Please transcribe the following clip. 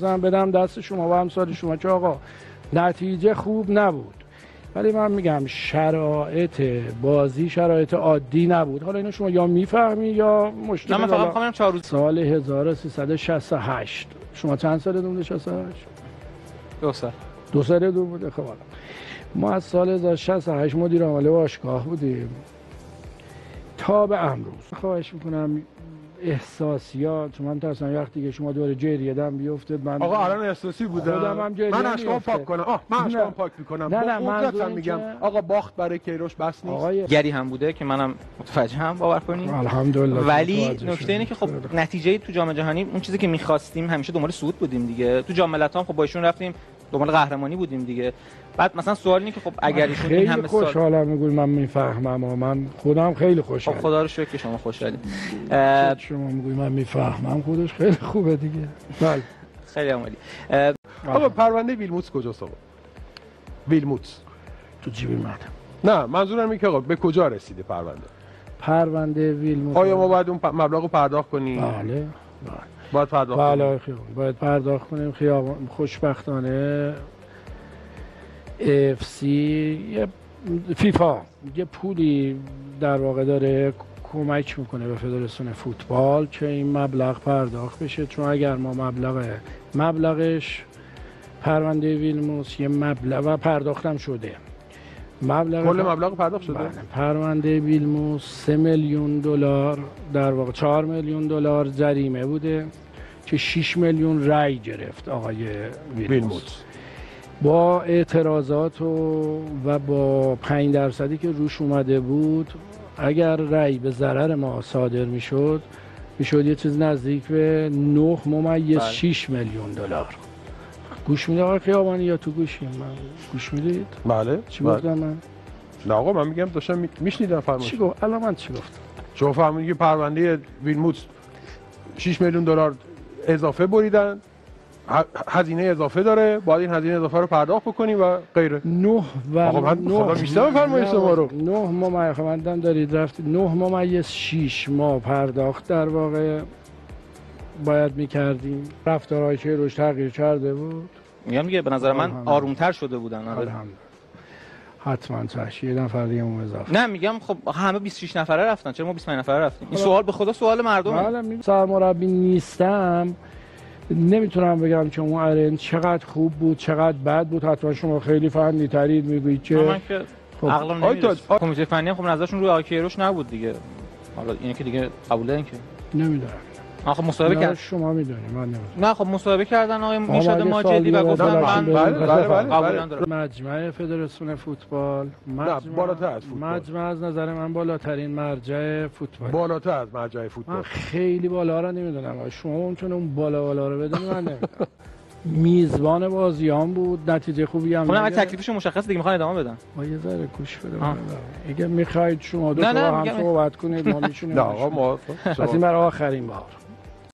مثلا بدم دست شما و همسال شما که آقا نتیجه خوب نبود. ولی من میگم شرایط بازی شرایط عادی نبود. حالا اینو شما یا می‌فهمی یا مشکل نه من فقط می‌خوام چهار روز. سال 1368 شما چند سال بوده؟ 68 دو سال دو سال. دو بوده؟ خب. ما از سال 1968 مدیر عامل باشگاه بودیم. تا به امروز. خواهش می‌کنم احساسیات چون من ترسم وقتی که شما دوره جریه دم بیفته من آقا الان احساسی هم جریه من اشکام. پاک کنم آه من. اشکام پاک می‌کنم نه، نه، این میگم که- آقا باخت برای کیروش بس نیست آقای گری هم بوده که منم متوجهم باور کنید الحمدلله ولی متوجه نکته. اینه که خب. نتیجه تو جام جهانی اون چیزی که می‌خواستیم همیشه دنبال صعود بودیم دیگه تو جام ملت‌ها هم خب با ایشون رفتیم دنبال قهرمانی بودیم دیگه. بعد مثلا سوال اینه که خب اگر ایشون این همه سال خوشحالم میگوی من می‌فهمم و من خودم خیلی خب خوشحالم خدا رو شکر که شما خوشحالید. اه، شما میگوی من می‌فهمم. خودش خیلی خوبه دیگه. بله. خیلی عالی. آقا پرونده ویلموتس کجاست آقا؟ ویلموتس تو جیبی من نه منظورم اینه که آقا به کجا رسیده پرونده؟ پرونده ویلموت؟ آیا ما باید اون مبلغ رو پرداخت کنیم؟ بله. باید پرداخت بله خیابان. باید پرداخت کنیم. خیابان خوشبختانه اف یه فیفا یه پولی در واقع داره کمک می‌کنه به فدراسیون فوتبال که این مبلغ پرداخت بشه. چون اگر ما مبلغ مبلغش پرونده ویلموس یه مبلغ و پرداختم شده. مبلغ کل مبلغ پرداخت شده بله. پرونده ویلموس 3 میلیون دلار در واقع 4 میلیون دلار جریمه بوده که 6 میلیون رای گرفت آقای ویلموتس با اعتراضات و, و با 5 درصدی که روش اومده بود اگر رای به ضرر ما صادر می‌شد می‌شد یه چیز نزدیک به 9 ممیز بله. 6 میلیون دلار گوش میده آقای خیابانی یا تو گوشیم من گوش می‌دید؟ بله چی بله. گفتم من نه آقا من میگم داشتم می- میشنیدم چی فرمایش گفت؟ الان من چی گفتم؟ شما فهمیدید که پرونده ویلموتس 6 میلیون دلار اضافه بریدن هزینه اضافه داره باید این هزینه اضافه رو پرداخت بکنیم و غیره. نه و آقا من خدا بیشتر بفرمایید شما رو. نه ممیز خواندم دارید رفت نه ممیز شیش ما پرداخت در واقع. باید می‌کردیم. رفتارهای روش تغییر کرده بود؟ میگم دیگه به نظر من الحمدلله. آرومتر شده بودن. آره. الحمدلله حتما چشم یه نفر دیگه اون اضافه. نه میگم خب همه 26 نفره رفتن. چرا ما 25 نفره رفتیم؟ این سوال به خدا سوال مردم بله سرمربی نیستم. نمی‌تونم بگم که اون ارن چقدر خوب بود چقدر بد بود. حتما شما خیلی فنی ترید می‌گویید که من که خب. عقلم نمی‌رسه. کمیته فنی هم خب نظرشون روی آکیروش نبود دیگه. حالا اینه که دیگه قبوله این که نمی‌دونم. آخه مصاحبه کرد. شما می‌دونی من نمی‌دونم. نه خب مصاحبه کردن آقای اگه ماجدی و گفتن من بله، بله بله بله, مجمع فدراسیون فوتبال. مجمع, بالاتر از فوتبال. مجمع از نظر من بالاترین مرجع فوتبال. بالاتر از مرجع من فوتبال خیلی بالا رو نمی‌دونم. شما ممکنه اون بالا بالا رو بدونی من نمی‌دونم. میزبان بازیان بود نتیجه خوبی هم خب. تکلیفش مشخص دیگه می‌خوان ادامه بدن. ما یه ذره گوش بده. من. اگه می‌خواید شما دو تا هم صحبت کنید ما میشونیم نه آقا ما از این برای آخرین بار.